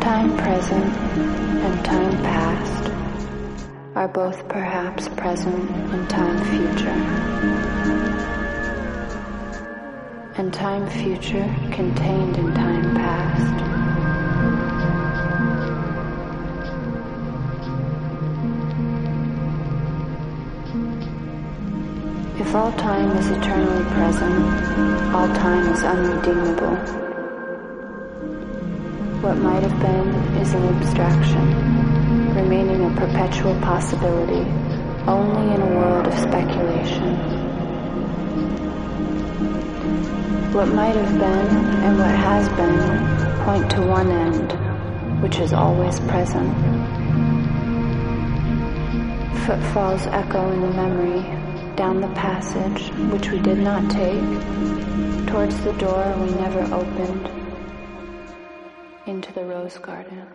time present and time past are both perhaps present and time future. And time future contained in time past. If all time is eternally present, all time is unredeemable. What might have been is an abstraction, remaining a perpetual possibility only in a world of speculation. What might have been and what has been point to one end, which is always present. Footfalls echo in the memory down the passage which we did not take, towards the door we never opened, into the rose garden.